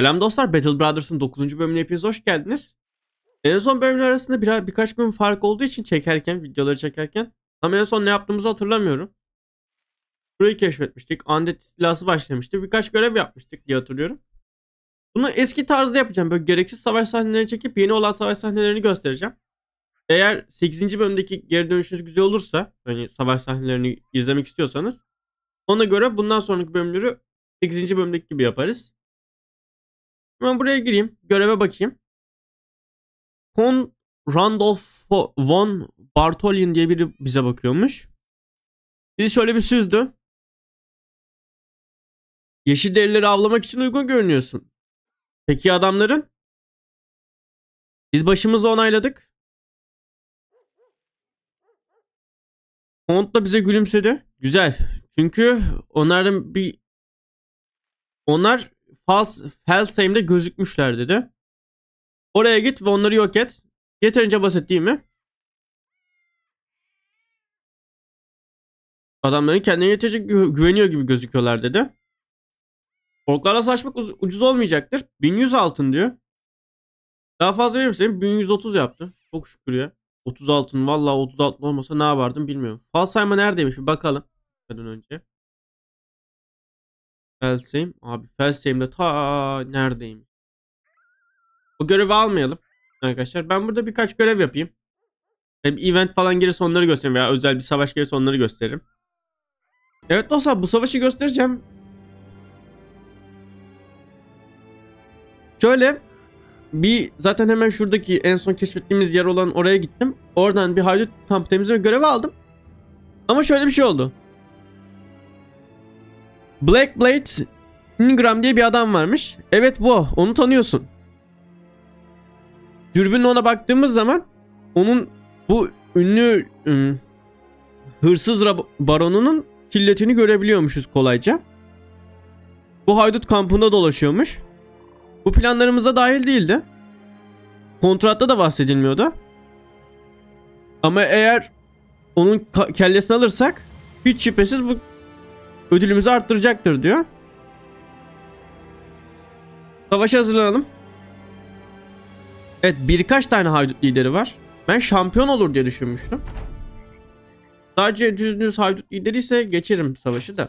Selam dostlar, Battle Brothers'ın 9. bölümüne hepiniz hoş geldiniz. En son bölümler arasında bir, birkaç bölüm fark olduğu için çekerken, videoları çekerken ama en son ne yaptığımızı hatırlamıyorum. Burayı keşfetmiştik. Undead istilası başlamıştı. Birkaç görev yapmıştık diye hatırlıyorum. Bunu eski tarzda yapacağım. Böyle gereksiz savaş sahnelerini çekip yeni olan savaş sahnelerini göstereceğim. Eğer 8. bölümdeki geri dönüşünüz güzel olursa, hani savaş sahnelerini izlemek istiyorsanız ona göre bundan sonraki bölümleri 8. bölümdeki gibi yaparız. Hemen buraya gireyim. Göreve bakayım. Con Randolph von Bartolin diye biri bize bakıyormuş. Bizi şöyle bir süzdü. Yeşil derileri avlamak için uygun görünüyorsun. Peki adamların? Biz başımızı onayladık. Kont da bize gülümsedi. Güzel. Çünkü onların bir onlar Felsheim'de gözükmüşler dedi. Oraya git ve onları yok et. Yeterince basit değil mi? Adamların kendine yeterince gü- güveniyor gibi gözüküyorlar dedi. Orklarla savaşmak uz- ucuz olmayacaktır. 1100 altın diyor. Daha fazla verir misin? 1130 yaptı. Çok şükür ya. 30 altın. Vallahi 30 altın olmasa ne yapardım bilmiyorum. Falsheim'a neredeymiş bir bakalım. Önce. Felsheim. Abi Felsheim'de ta neredeyim? O görevi almayalım arkadaşlar. Ben burada birkaç görev yapayım. Bir event falan gelirse onları göstereyim veya özel bir savaş gelirse onları gösteririm. Evet dostlar bu savaşı göstereceğim. Şöyle bir zaten hemen şuradaki en son keşfettiğimiz yer olan oraya gittim. Oradan bir haydut kamp temizleme görevi aldım. Ama şöyle bir şey oldu. Black Blade Ingram diye bir adam varmış. Evet bu. Onu tanıyorsun. Dürbünle ona baktığımız zaman onun bu ünlü ım, hırsız baronunun silletini görebiliyormuşuz kolayca. Bu haydut kampında dolaşıyormuş. Bu planlarımıza dahil değildi. Kontratta da bahsedilmiyordu. Ama eğer onun kellesini alırsak hiç şüphesiz bu ödülümüzü arttıracaktır diyor. Savaşa hazırlanalım. Evet birkaç tane haydut lideri var. Ben şampiyon olur diye düşünmüştüm. Sadece düz düz haydut lideri ise geçerim savaşı da.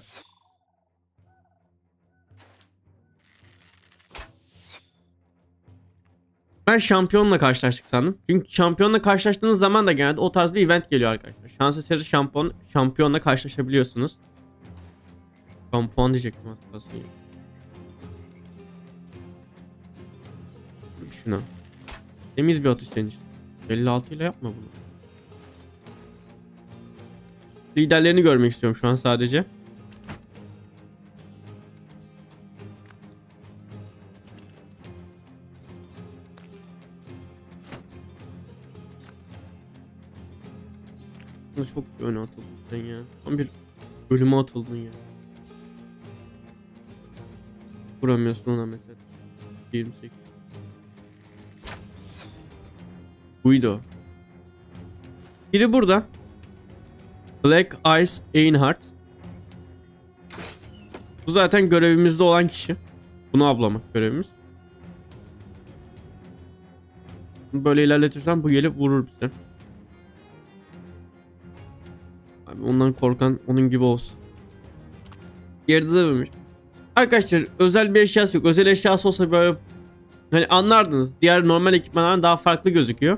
Ben şampiyonla karşılaştık sandım. Çünkü şampiyonla karşılaştığınız zaman da genelde o tarz bir event geliyor arkadaşlar. Şans eseri şampiyon, şampiyonla karşılaşabiliyorsunuz. Şampuan diyecektim az. Şuna. Temiz bir atış senin için. 56 ile yapma bunu. Liderlerini görmek istiyorum şu an sadece. Çok öne atıldın ya. Tam bir ölüme atıldın ya. Vuramıyorsun ona mesela. 28. Buydu. Biri burada. Black Ice Einhardt. Bu zaten görevimizde olan kişi. Bunu avlamak görevimiz. Böyle ilerletirsen bu gelip vurur bize. Abi ondan korkan onun gibi olsun. Yerde dövmüş. Arkadaşlar özel bir eşyası yok. Özel eşyası olsa böyle hani anlardınız. Diğer normal ekipmanlar daha farklı gözüküyor.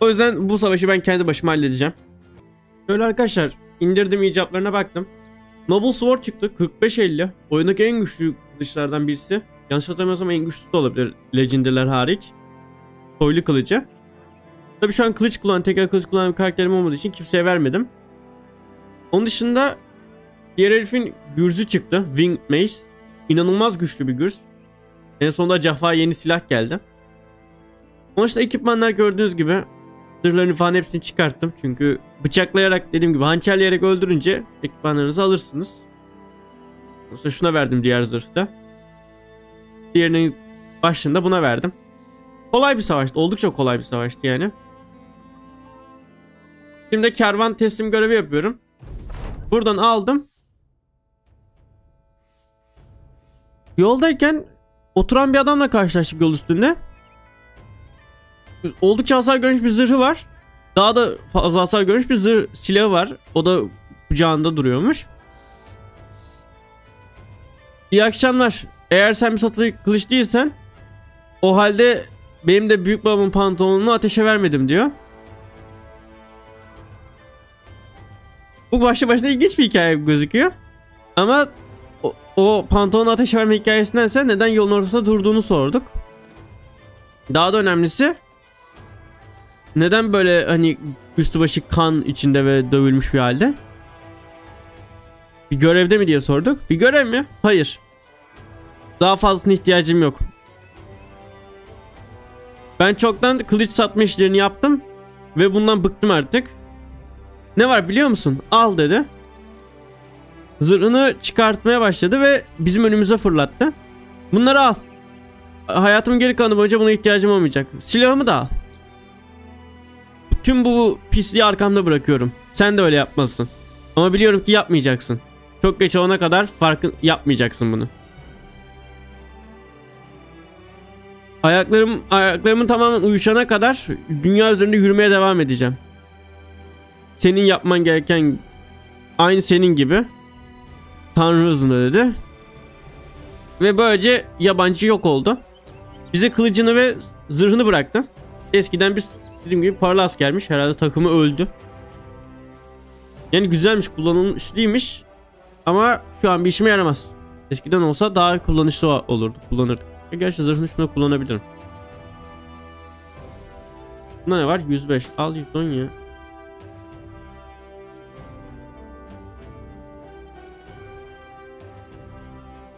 O yüzden bu savaşı ben kendi başıma halledeceğim. Şöyle arkadaşlar indirdim icaplarına baktım. Noble Sword çıktı 45-50. Oyundaki en güçlü kılıçlardan birisi. Yanlış hatırlamıyorsam en güçlüsü de olabilir Legendary'ler hariç. Soylu kılıcı. Tabii şu an kılıç kullanan, tekrar kılıç kullanan bir karakterim olmadığı için kimseye vermedim. Onun dışında diğer herifin gürzü çıktı. Winged Mace. İnanılmaz güçlü bir gürz. En sonunda Jaffa yeni silah geldi. Dışında ekipmanlar gördüğünüz gibi zırhlarını falan hepsini çıkarttım. Çünkü bıçaklayarak dediğim gibi hançerleyerek öldürünce ekipmanlarınızı alırsınız. Sonra şuna verdim diğer zırhta. Diğerinin başında buna verdim. Kolay bir savaştı. Oldukça kolay bir savaştı yani. Şimdi kervan teslim görevi yapıyorum. Buradan aldım. Yoldayken oturan bir adamla karşılaştık yol üstünde. Oldukça hasar görmüş bir zırhı var. Daha da fazla hasar görmüş bir zırh silahı var. O da kucağında duruyormuş. İyi akşamlar. Eğer sen bir satır kılıç değilsen o halde benim de büyük babamın pantolonunu ateşe vermedim diyor. Bu başlı başına ilginç bir hikaye gözüküyor. Ama o, pantolonu ateşe verme hikayesindense neden yolun ortasında durduğunu sorduk. Daha da önemlisi neden böyle hani üstü başı kan içinde ve dövülmüş bir halde? Bir görevde mi diye sorduk. Bir görev mi? Hayır. Daha fazlasına ihtiyacım yok. Ben çoktan kılıç satma işlerini yaptım ve bundan bıktım artık. Ne var biliyor musun? Al dedi. Zırhını çıkartmaya başladı ve bizim önümüze fırlattı. Bunları al. Hayatımın geri kalanı boyunca buna ihtiyacım olmayacak. Silahımı da al. Tüm bu pisliği arkamda bırakıyorum. Sen de öyle yapmalısın. Ama biliyorum ki yapmayacaksın. Çok geç olana kadar farkı yapmayacaksın bunu. Ayaklarım ayaklarımın tamamen uyuşana kadar dünya üzerinde yürümeye devam edeceğim. Senin yapman gereken aynı senin gibi. Tanrı hızında dedi. Ve böylece yabancı yok oldu. Bize kılıcını ve zırhını bıraktı. Eskiden biz bizim gibi paralı askermiş. Herhalde takımı öldü. Yani güzelmiş, kullanılmışlıymış. Ama şu an bir işime yaramaz. Eskiden olsa daha kullanışlı olurdu, kullanırdık. E gerçi zırhını şuna kullanabilirim. Bunda ne var? 105. Al 110 ya.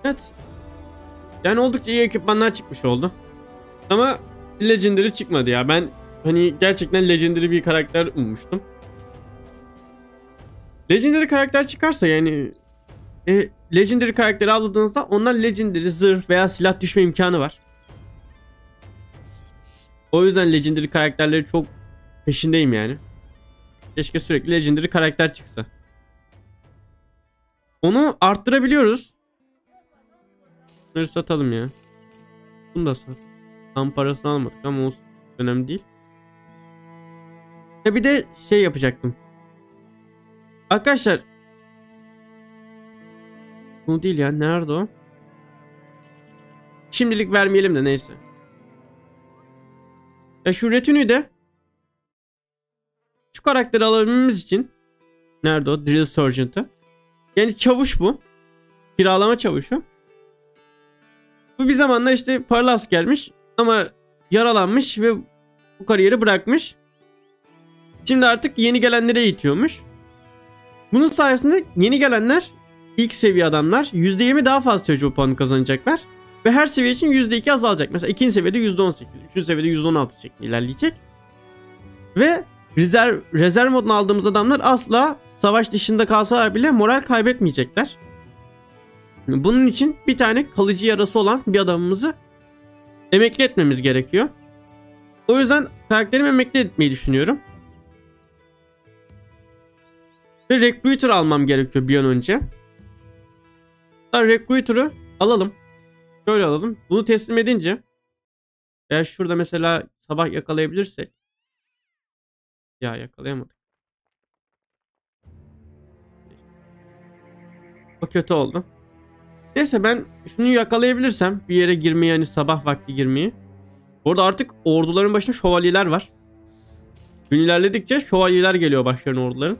Evet. Yani oldukça iyi ekipmanlar çıkmış oldu. Ama Legendary çıkmadı ya. Ben hani gerçekten Legendary bir karakter ummuştum. Legendary karakter çıkarsa yani e, Legendary karakteri avladığınızda onlar Legendary zırh veya silah düşme imkanı var. O yüzden Legendary karakterleri çok peşindeyim yani. Keşke sürekli Legendary karakter çıksa. Onu arttırabiliyoruz. Bunları satalım ya. Bunu da sat. Tam parasını almadık ama o önemli değil. Ya bir de şey yapacaktım. Arkadaşlar. Bu değil ya. Nerede o? Şimdilik vermeyelim de neyse. Ya şu retinüyü de şu karakteri alabilmemiz için nerede o? Drill Sergeant'ı. Yani çavuş bu. Kiralama çavuşu. Bu bir zamanlar işte Parlas gelmiş ama yaralanmış ve bu kariyeri bırakmış. Şimdi artık yeni gelenlere eğitiyormuş. Bunun sayesinde yeni gelenler ilk seviye adamlar %20 daha fazla tecrübe puanı kazanacaklar. Ve her seviye için %2 azalacak. Mesela ikinci seviyede %18, üçüncü seviyede %16 şeklinde ilerleyecek. Ve rezerv, rezerv moduna aldığımız adamlar asla savaş dışında kalsalar bile moral kaybetmeyecekler. Bunun için bir tane kalıcı yarası olan bir adamımızı emekli etmemiz gerekiyor. O yüzden karakterimi emekli etmeyi düşünüyorum. Ve Recruiter almam gerekiyor bir an önce. Recruiter'ı alalım. Şöyle alalım. Bunu teslim edince eğer şurada mesela sabah yakalayabilirsek ya yakalayamadık. O kötü oldu. Neyse ben şunu yakalayabilirsem bir yere girmeyi hani sabah vakti girmeyi. Orada artık orduların başında şövalyeler var. Gün ilerledikçe şövalyeler geliyor başlarına orduların.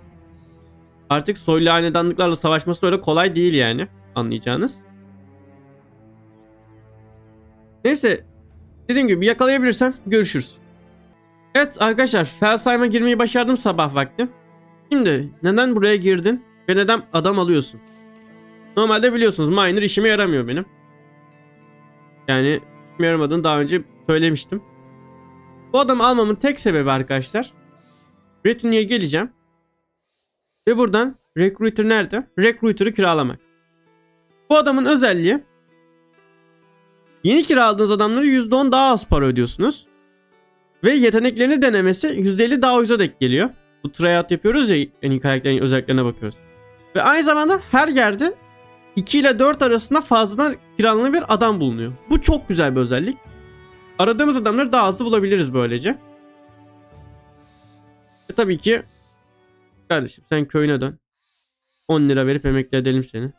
Artık soylu hanedanlıklarla savaşması öyle kolay değil yani anlayacağınız. Neyse dediğim gibi yakalayabilirsem görüşürüz. Evet arkadaşlar Felsheim'a girmeyi başardım sabah vakti. Şimdi neden buraya girdin ve neden adam alıyorsun? Normalde biliyorsunuz miner işime yaramıyor benim. Yani işime yaramadığını daha önce söylemiştim. Bu adamı almamın tek sebebi arkadaşlar. Retinue'ye geleceğim. Ve buradan Recruiter nerede? Recruiter'ı kiralamak. Bu adamın özelliği yeni kiraladığınız adamları %10 daha az para ödüyorsunuz. Ve yeteneklerini denemesi %50 daha ucuza denk geliyor. Bu tryout yapıyoruz ya en iyi karakterin özelliklerine bakıyoruz. Ve aynı zamanda her yerde 2 ile 4 arasında fazladan kiralanan bir adam bulunuyor. Bu çok güzel bir özellik. Aradığımız adamları daha hızlı bulabiliriz böylece. E tabii ki kardeşim sen köyüne dön. 10 lira verip emekli edelim seni.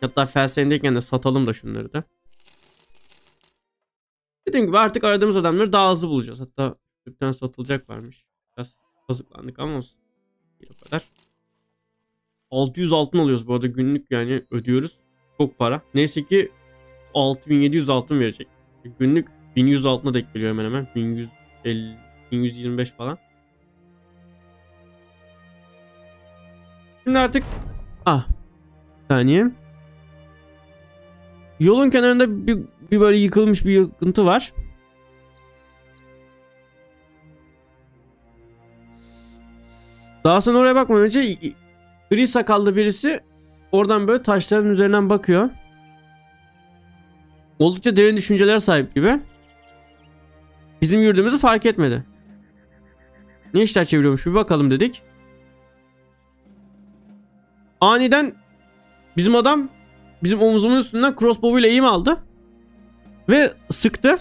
Hatta felsefendeyken de satalım da şunları da. Dediğim gibi artık aradığımız adamları daha hızlı bulacağız. Hatta bir satılacak varmış. Biraz kazıklandık ama olsun. Bir o kadar. 600 altın alıyoruz bu arada günlük yani ödüyoruz. Çok para. Neyse ki 6700 altın verecek. Günlük 1100 altına denk geliyor hemen hemen. 1150, 1125 falan. Şimdi artık ah bir saniye. Yolun kenarında bir, bir böyle yıkılmış bir yıkıntı var. Daha sonra oraya bakmadan önce gri sakallı birisi oradan böyle taşların üzerinden bakıyor. Oldukça derin düşünceler sahip gibi. Bizim yürüdüğümüzü fark etmedi. Ne işler çeviriyormuş bir bakalım dedik. Aniden bizim adam bizim omuzumuzun üstünden crossbow ile eğim aldı. Ve sıktı.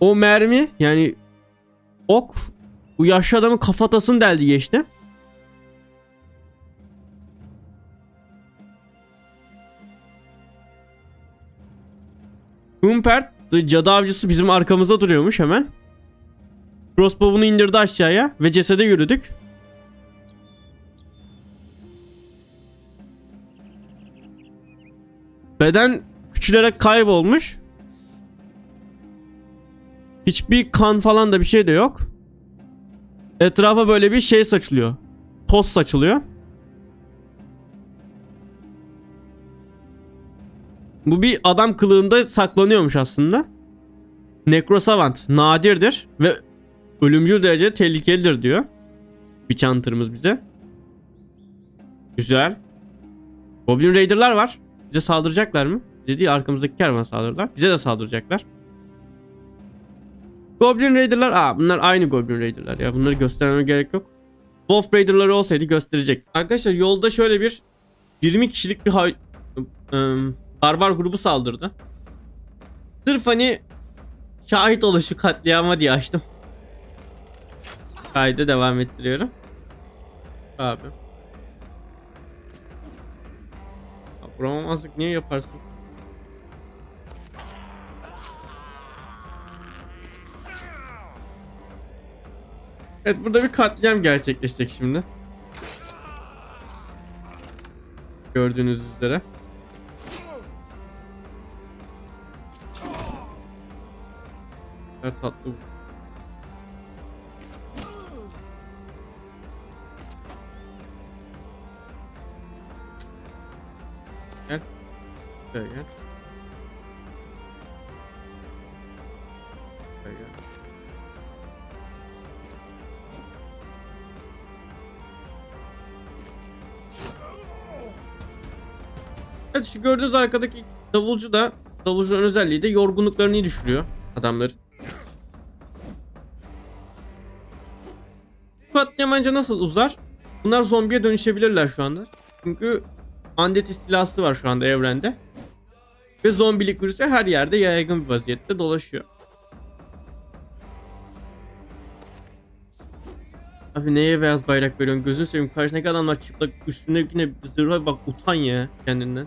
O mermi yani ok bu yaşlı adamın kafatasını deldi geçti. Humpert cadı avcısı bizim arkamızda duruyormuş hemen. Crossbow'unu indirdi aşağıya ve cesede yürüdük. Beden küçülerek kaybolmuş. Hiçbir kan falan da bir şey de yok. Etrafa böyle bir şey saçılıyor. Toz saçılıyor. Bu bir adam kılığında saklanıyormuş aslında. Necrosavant nadirdir ve ölümcül derece tehlikelidir diyor. Bir çantırımız bize. Güzel. Goblin Raider'lar var. Bize saldıracaklar mı? Bize değil arkamızdaki kervan saldırırlar. Bize de saldıracaklar. Goblin Raider'lar. Aa bunlar aynı Goblin Raider'lar ya. Bunları göstermeme gerek yok. Wolf Raider'ları olsaydı gösterecek. Arkadaşlar yolda şöyle bir 20 kişilik bir barbar grubu saldırdı. Sırf hani şahit oluşu katliama diye açtım. Kaydı devam ettiriyorum. Abi. Vuramamazlık niye yaparsın? Evet burada bir katliam gerçekleşecek şimdi. Gördüğünüz üzere. Her tatlı bu. Gel. Gel. Gel Evet şu gördüğünüz arkadaki davulcu da davulcunun özelliği de yorgunluklarını iyi düşürüyor adamların. Anca nasıl uzar? Bunlar zombiye dönüşebilirler şu anda. Çünkü undead istilası var şu anda evrende. Ve zombilik virüsü her yerde yaygın bir vaziyette dolaşıyor. Abi neye beyaz bayrak veriyorsun? Gözünü seveyim. Karşındaki adamlar çıplak üstüne yine zırha bak utan ya kendinden.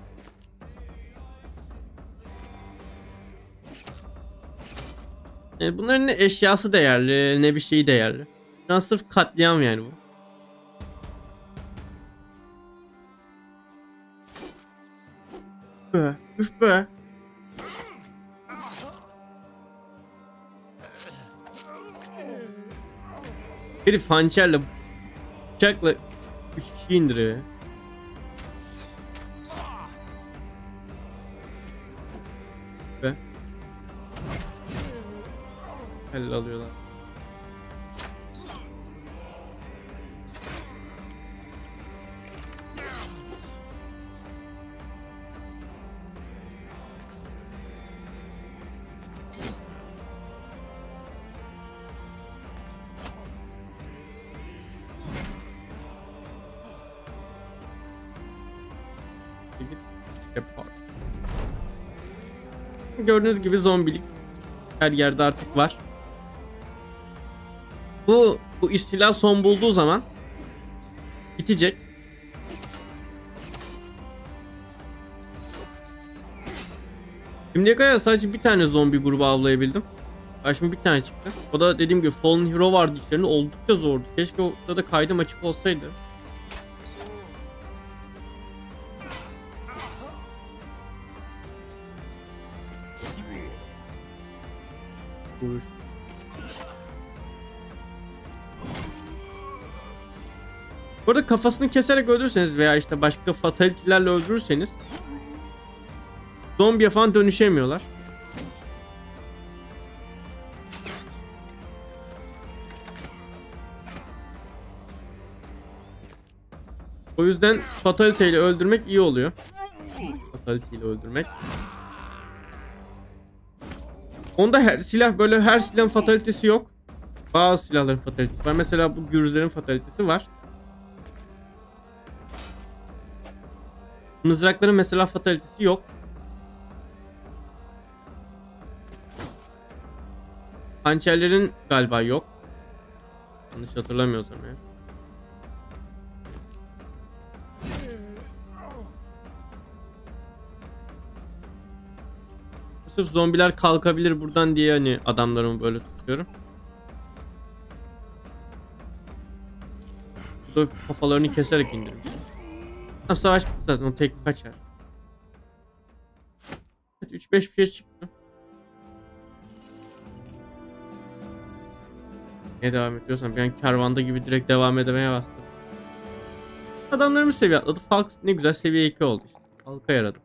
E, bunların ne eşyası değerli ne bir şeyi değerli. Şu an sırf katliam yani bu. Be, üf be. Herif hançerle bıçakla 3 kişi indiriyor. elle alıyorlar. Gördüğünüz gibi zombilik her yerde artık var. Bu bu istila son bulduğu zaman bitecek. Şimdiye kadar sadece bir tane zombi grubu avlayabildim. Karşıma bir tane çıktı. O da dediğim gibi Fallen Hero vardı içlerinde oldukça zordu. Keşke o sırada kaydım açık olsaydı. Vuruş. Burada kafasını keserek öldürürseniz veya işte başka fatality'lerle öldürürseniz zombiye falan dönüşemiyorlar. O yüzden fatality ile öldürmek iyi oluyor. Fatality ile öldürmek. Onda her silah böyle her silahın fatalitesi yok. Bazı silahların fatalitesi var. Mesela bu gürüzlerin fatalitesi var. Mızrakların mesela fatalitesi yok. Hançerlerin galiba yok. Yanlış hatırlamıyorsam eğer. Sırf zombiler kalkabilir buradan diye hani adamlarımı böyle tutuyorum. Bu da kafalarını keserek indirmiş. Tam savaş zaten o tek kaçar. Evet 3-5 bir şey çıktı. Niye devam ediyorsan bir an kervanda gibi direkt devam edemeye bastım. Adamlarımız seviye atladı. Falk ne güzel seviye 2 oldu işte. Falk'a yaradı.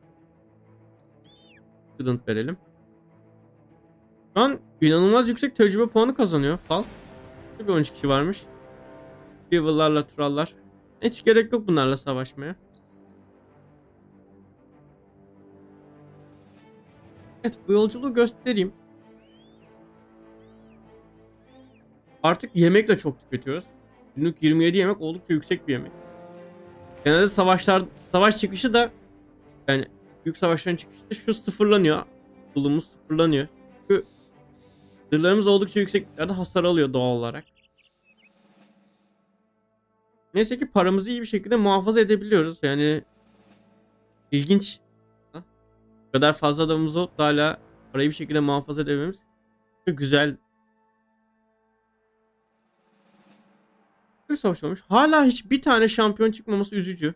Student verelim. Şu an inanılmaz yüksek tecrübe puanı kazanıyor Falk. Bir 13 kişi varmış. Beaver'larla Trall'lar. Hiç gerek yok bunlarla savaşmaya. Evet bu yolculuğu göstereyim. Artık yemekle çok tüketiyoruz. Günlük 27 yemek oldukça yüksek bir yemek. Genelde savaşlar savaş çıkışı da yani büyük savaşların çıkışı da şu sıfırlanıyor. Bulumuz sıfırlanıyor. Çünkü zırhlarımız oldukça yüksek miklerde hasar alıyor doğal olarak. Neyse ki paramızı iyi bir şekilde muhafaza edebiliyoruz. Yani ilginç. Kadar fazla adamımız olup da hala parayı bir şekilde muhafaza edememiz güzel. Bir savaş olmuş. Hala hiç bir tane şampiyon çıkmaması üzücü.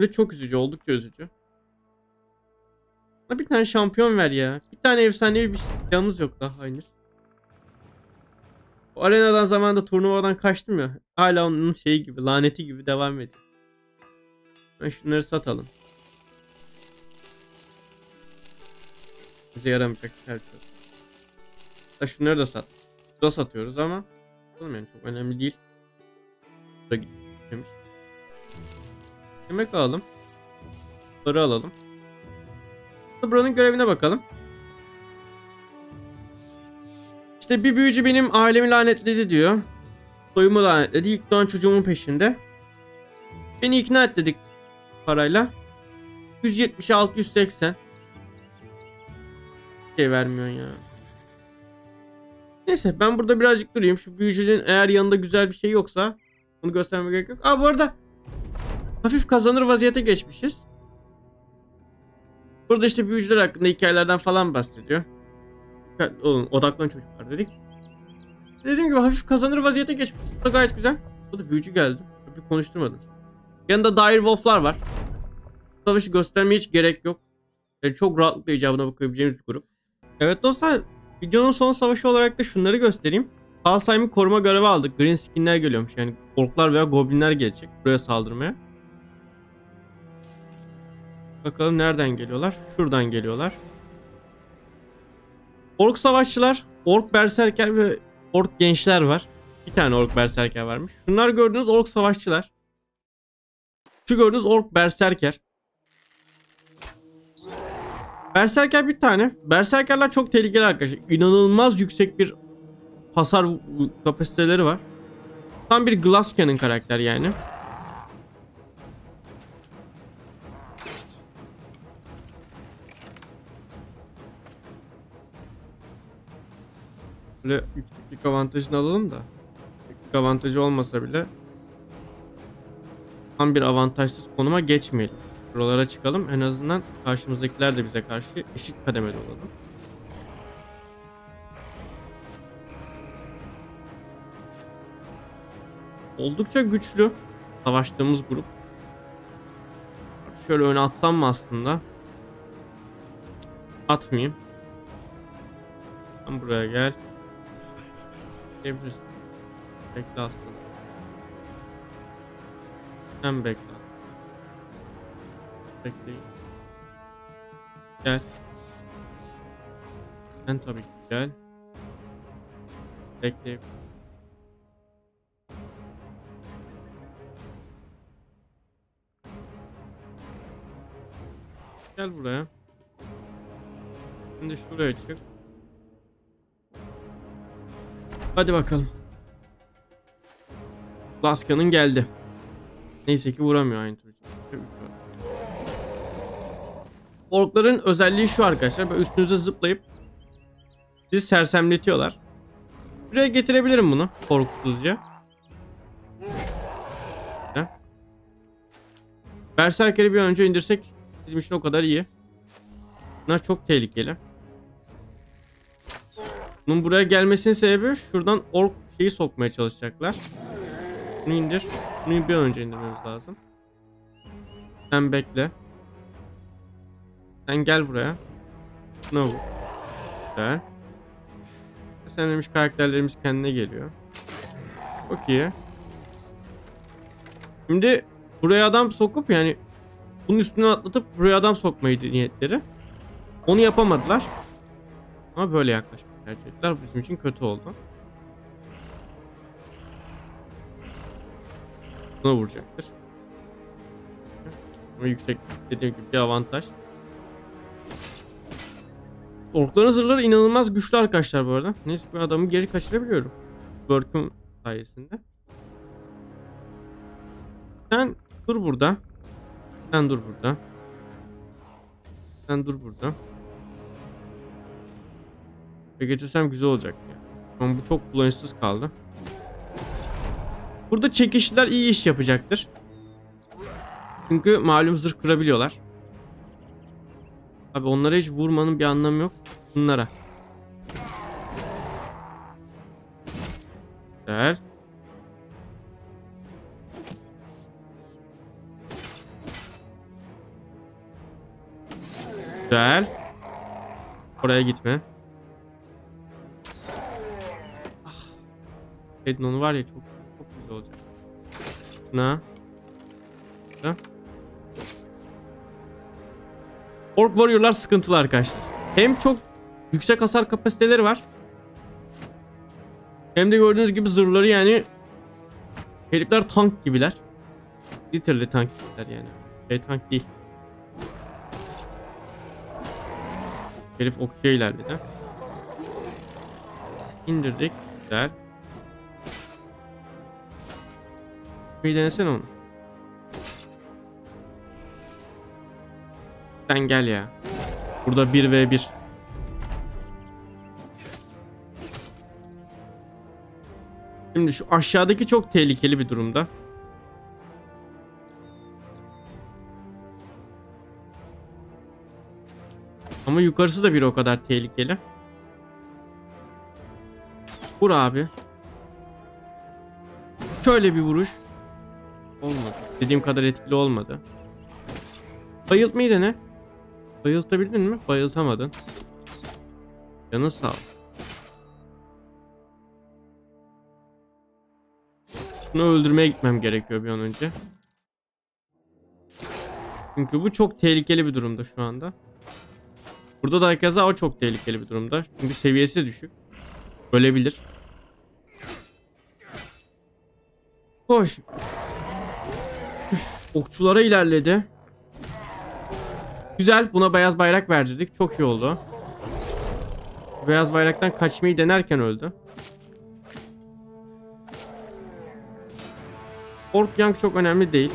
Ve çok üzücü, oldukça üzücü. Bir tane şampiyon ver ya. Bir tane efsanevi bir silahımız yok daha henüz. O arenadan zamanında turnuvadan kaçtım ya. Hala onun şeyi gibi, laneti gibi devam ediyor. Ben şunları satalım. Bize yaramayacak her şey. Da şunları da sat. Da satıyoruz ama yani çok önemli değil. Da gitmiş. Yemek alalım. Bunları alalım. Buranın görevine bakalım. İşte bir büyücü benim ailemi lanetledi diyor. Soyumu lanetledi. İlk doğan çocuğumun peşinde. Beni ikna et dedik parayla. 170'e 680. Şey vermiyorsun ya. Neyse ben burada birazcık durayım. Şu büyücünün eğer yanında güzel bir şey yoksa bunu göstermeye gerek yok. Aa bu arada hafif kazanır vaziyete geçmişiz. Burada işte büyücüler hakkında hikayelerden falan bahsediyor. Olun odaklan çocuklar dedik. Dediğim gibi hafif kazanır vaziyete geçmiş. Bu da gayet güzel. Bu da büyücü geldi. Bir konuşturmadı. Yanında Dire Wolf'lar var. Savaşı göstermeye hiç gerek yok. Yani çok rahatlıkla icabına bakabileceğimiz bir grup. Evet dostlar videonun son savaşı olarak da şunları göstereyim. Alzheimer koruma görevi aldık. Green skinler geliyormuş yani orklar veya goblinler gelecek buraya saldırmaya. Bakalım nereden geliyorlar? Şuradan geliyorlar. Ork savaşçılar, ork berserker ve ork gençler var. Bir tane ork berserker varmış. Şunlar gördüğünüz ork savaşçılar. Şu gördüğünüz ork berserker. Berserker bir tane. Berserkerler çok tehlikeli arkadaşlar. İnanılmaz yüksek bir hasar kapasiteleri var. Tam bir Glass karakter yani. Böyle yükseklik avantajını alalım da. Yükseklik avantajı olmasa bile tam bir avantajsız konuma geçmeyelim. Buralara çıkalım. En azından karşımızdakiler de bize karşı eşit kademede olalım. Oldukça güçlü savaştığımız grup. Şöyle öne atsam mı aslında? Atmayayım. Sen buraya gel. Gelebilirsin. Bekle aslında. Sen bekle. Bekleyin. Gel. Sen tabii ki gel. Bekle. Gel buraya. Şimdi şuraya çık. Hadi bakalım. Laska'nın geldi. Neyse ki vuramıyor aynı tur. Orkların özelliği şu arkadaşlar. Böyle üstünüze zıplayıp sizi sersemletiyorlar. Buraya getirebilirim bunu korkusuzca. Berserker'i bir önce indirsek bizim için o kadar iyi. Bunlar çok tehlikeli. Bunun buraya gelmesinin sebebi şuradan ork şeyi sokmaya çalışacaklar. Bunu indir. Bunu bir önce indirmemiz lazım. Sen bekle. Sen gel buraya. Şuna vur. Güzel. Sen demiş karakterlerimiz kendine geliyor. Çok. Şimdi buraya adam sokup yani bunun üstüne atlatıp buraya adam sokmayı niyetleri. Onu yapamadılar. Ama böyle yaklaşmak tercih ettiler. Bizim için kötü oldu. Buna vuracaktır. Ama yüksek dediğim gibi bir avantaj. Orkların zırhları inanılmaz güçlü arkadaşlar bu arada. Neyse ben adamı geri kaçırabiliyorum. Work'un sayesinde. Sen dur burada. Sen dur burada. Sen dur burada. Ve getirsem güzel olacak. Ama bu çok kullanışsız kaldı. Burada çekişler iyi iş yapacaktır. Çünkü malum zırh kırabiliyorlar. Abi onlara hiç vurmanın bir anlamı yok. Bunlara. Güzel. Güzel. Oraya gitme. Ah. Edin onu var ya çok çok güzel olacak. Ne? Ne? Ork Warrior'lar sıkıntılı arkadaşlar. Hem çok yüksek hasar kapasiteleri var. Hem de gördüğünüz gibi zırhları yani herifler tank gibiler. Literally tank gibiler yani. Şey tank değil. Herif okçuya ilerledi. İndirdik. Güzel. Bir denesene onu. Sen gel ya. Burada 1v1. Şimdi şu aşağıdaki çok tehlikeli bir durumda. Ama yukarısı da bir o kadar tehlikeli. Vur abi. Şöyle bir vuruş. Olmadı. Dediğim kadar etkili olmadı. Bayıltmayı dene. Bayıltabildin mi? Bayıltamadın. Canı sağ ol. Bunu öldürmeye gitmem gerekiyor bir an önce. Çünkü bu çok tehlikeli bir durumda şu anda. Burada da herkese o çok tehlikeli bir durumda. Çünkü seviyesi düşük. Ölebilir. Hoş. Üf, okçulara ilerledi. Güzel. Buna beyaz bayrak verdirdik. Çok iyi oldu. Beyaz bayraktan kaçmayı denerken öldü. Ork Young çok önemli değil.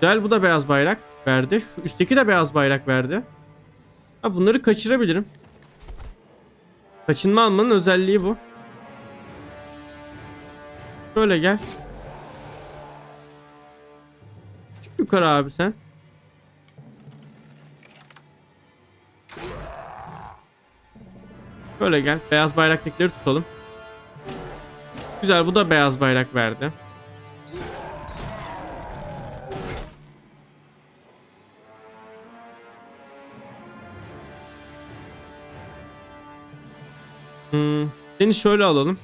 Güzel. Bu da beyaz bayrak verdi. Şu üstteki de beyaz bayrak verdi. Ha bunları kaçırabilirim. Kaçınma almanın özelliği bu. Şöyle gel. Çık yukarı abi sen. Böyle gel. Beyaz bayraktakileri tutalım. Güzel bu da beyaz bayrak verdi. Seni şöyle alalım.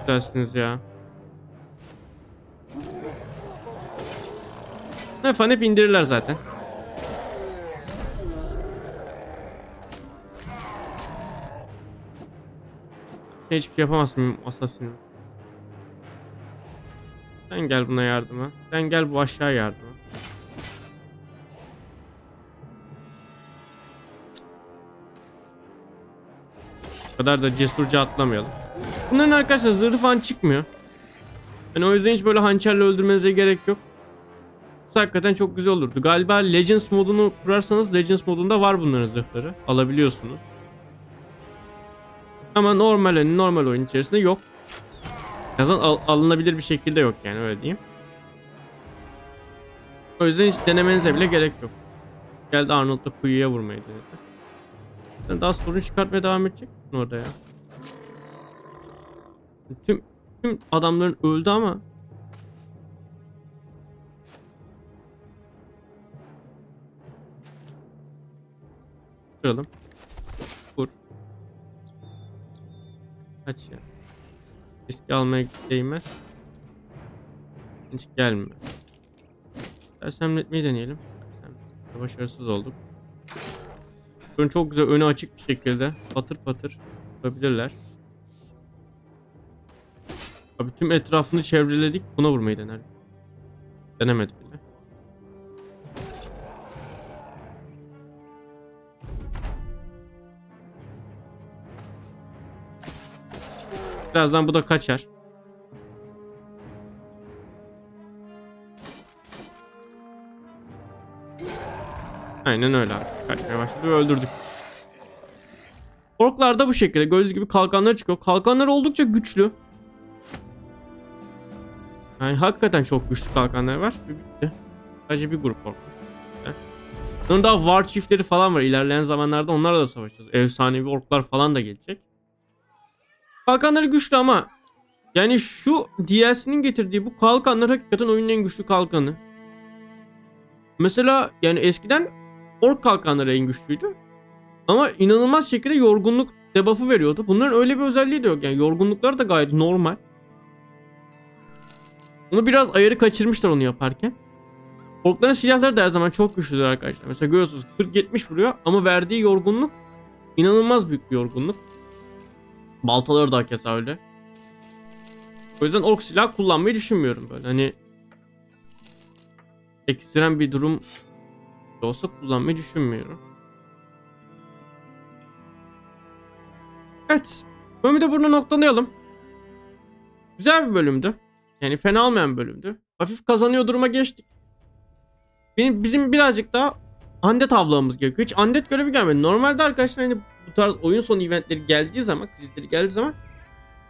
Güzelsiniz ya. Ne falan hep indirirler zaten. Sen hiçbir şey yapamazsın Assassin. Sen gel buna yardıma. Sen gel bu aşağı yardıma. Kadar da cesurca atlamayalım. Bunların arkadaşlar zırhı falan çıkmıyor. Yani o yüzden hiç böyle hançerle öldürmenize gerek yok. Bu hakikaten çok güzel olurdu. Galiba Legends modunu kurarsanız Legends modunda var bunların zırhları. Alabiliyorsunuz. Ama normal hani normal oyun içerisinde yok. Yazan al- alınabilir bir şekilde yok yani öyle diyeyim. O yüzden hiç denemenize bile gerek yok. Geldi Arnold da kuyuya vurmayı denedi. Daha sorun çıkartmaya devam edecek misin orada ya? Tüm, tüm adamların öldü ama Kıralım. Vur. Kaç ya. Risk almaya değmez. Hiç gelme. Sersemletmeyi deneyelim. Başarısız olduk. An çok güzel önü açık bir şekilde patır patır yapabilirler. Abi tüm etrafını çevreledik. Buna vurmayı dener. Denemedim bile. Birazdan bu da kaçar. Aynen öyle abi. Kaçmaya başladı ve öldürdük. Orklar da bu şekilde. Gördüğünüz gibi kalkanları çıkıyor. Kalkanlar oldukça güçlü. Yani hakikaten çok güçlü kalkanlar var. Sadece bir grup orkmuş. Sonra daha war çiftleri falan var. İlerleyen zamanlarda onlarla da savaşacağız. Efsanevi orklar falan da gelecek. Kalkanları güçlü ama yani şu DLC'nin getirdiği bu kalkanlar hakikaten oyunun en güçlü kalkanı. Mesela yani eskiden ork kalkanları en güçlüydü. Ama inanılmaz şekilde yorgunluk debuff'ı veriyordu. Bunların öyle bir özelliği de yok. Yani yorgunlukları da gayet normal. Onu biraz ayarı kaçırmışlar onu yaparken. Orkların silahları da her zaman çok güçlüdür arkadaşlar. Mesela görüyorsunuz 40-70 vuruyor ama verdiği yorgunluk inanılmaz büyük bir yorgunluk. Baltaları da keza öyle. O yüzden ork silah kullanmayı düşünmüyorum böyle. Hani ekstrem bir durum olsa kullanmayı düşünmüyorum. Evet. Bölümü de burada noktalayalım. Güzel bir bölümdü. Yani fena olmayan bölümdü. Hafif kazanıyor duruma geçtik. Benim, bizim birazcık daha andet avlamamız gerekiyor. Hiç andet görevi gelmedi. Normalde arkadaşlar hani bu tarz oyun sonu eventleri geldiği zaman, krizleri geldiği zaman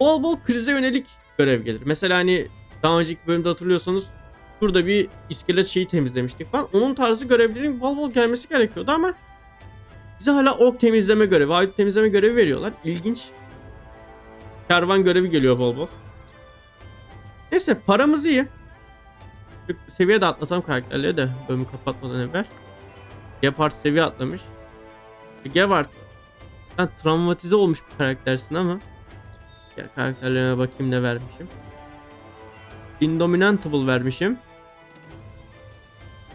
bol bol krize yönelik görev gelir. Mesela hani daha önceki bölümde hatırlıyorsanız şurada bir iskelet şeyi temizlemiştik falan. Onun tarzı görevlerin bol bol gelmesi gerekiyordu ama bize hala ork temizleme görevi, ayıp temizleme görevi veriyorlar. İlginç. Kervan görevi geliyor bol bol. Neyse paramız iyi. Seviye de atlatalım karakterleri de bölümü kapatmadan evvel. Gepard seviye atlamış. Gepard sen travmatize olmuş bir karaktersin ama Diğer karakterlerime bakayım ne vermişim. Indominantable vermişim.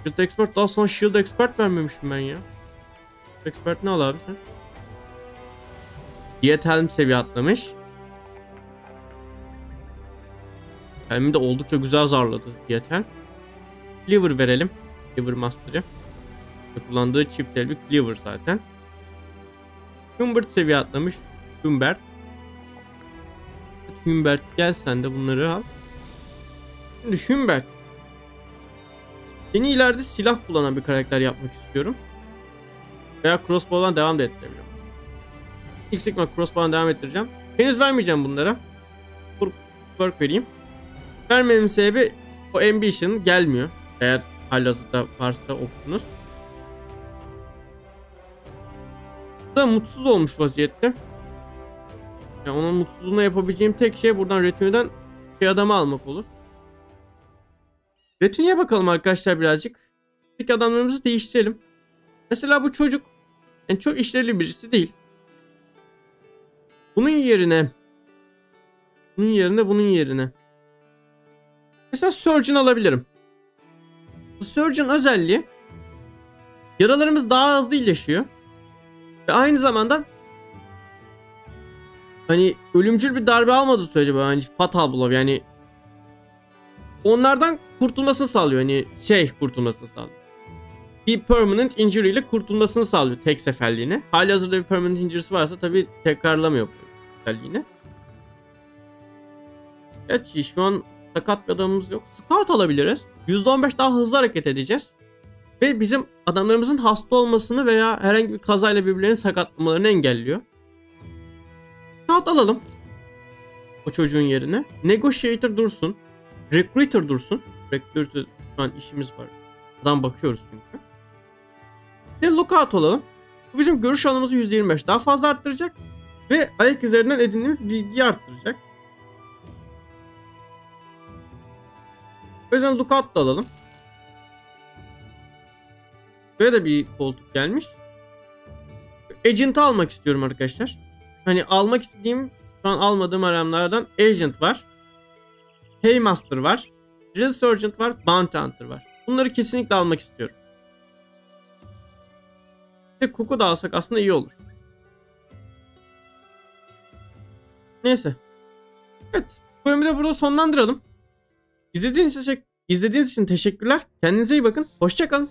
Shield Expert daha sonra Shield Expert vermemişim ben ya. Expert ne al abi sen? Diyet Helm seviye atlamış. Helm'i de oldukça güzel zarladı Diyet Helm. Cleaver verelim. Cleaver Master'ı. Kullandığı çift el bir Cleaver zaten. Humbert seviye atlamış. Humbert. Humbert gel sen de bunları al. Şimdi Humbert. Seni ileride silah kullanan bir karakter yapmak istiyorum. Veya crossbow'dan devam da ettirebilirim. Yüksek ihtimal crossbow'dan devam ettireceğim. Henüz vermeyeceğim bunlara. Work, vereyim. Vermemin sebebi o ambition gelmiyor. Eğer halihazırda varsa okunuz. Da mutsuz olmuş vaziyette. Yani onun mutsuzluğuna yapabileceğim tek şey buradan Retinue'den bir adamı almak olur. Retinue'ye bakalım arkadaşlar birazcık. Peki adamlarımızı değiştirelim. Mesela bu çocuk yani çok işlevli birisi değil. Bunun yerine bunun yerine bunun yerine mesela Surgeon alabilirim. Bu Surgeon özelliği yaralarımız daha hızlı iyileşiyor. Ve aynı zamanda hani ölümcül bir darbe almadığı sürece böyle hani fatal blow yani onlardan kurtulmasını sağlıyor. Hani şey kurtulmasını sağlıyor. Bir permanent injury ile kurtulmasını sağlıyor tek seferliğine. Hali hazırda bir permanent injury'si varsa tabi tekrarlamıyor bu özelliğini. Gerçi şu an sakat bir adamımız yok. Scout alabiliriz. %15 daha hızlı hareket edeceğiz. Ve bizim adamlarımızın hasta olmasını veya herhangi bir kazayla birbirlerinin sakatlamalarını engelliyor. Scout alalım. O çocuğun yerine. Negotiator dursun. Recruiter dursun. Recruiter şu an işimiz var. Adam bakıyoruz çünkü. Bir de lookout olalım. Bu bizim görüş alanımızı %25 daha fazla arttıracak. Ve ayak izlerinden edindiğimiz bilgiyi arttıracak. O yüzden lookout da alalım. Böyle de bir koltuk gelmiş. Agent'ı almak istiyorum arkadaşlar. Hani almak istediğim şu an almadığım aramlardan Agent var. Paymaster var. Drill Sergeant var. Bounty Hunter var. Bunları kesinlikle almak istiyorum. De Cook'u da alsak aslında iyi olur. Neyse. Evet. Bu bölümü de burada sonlandıralım. İzlediğiniz için, izlediğiniz için teşekkürler. Kendinize iyi bakın. Hoşçakalın.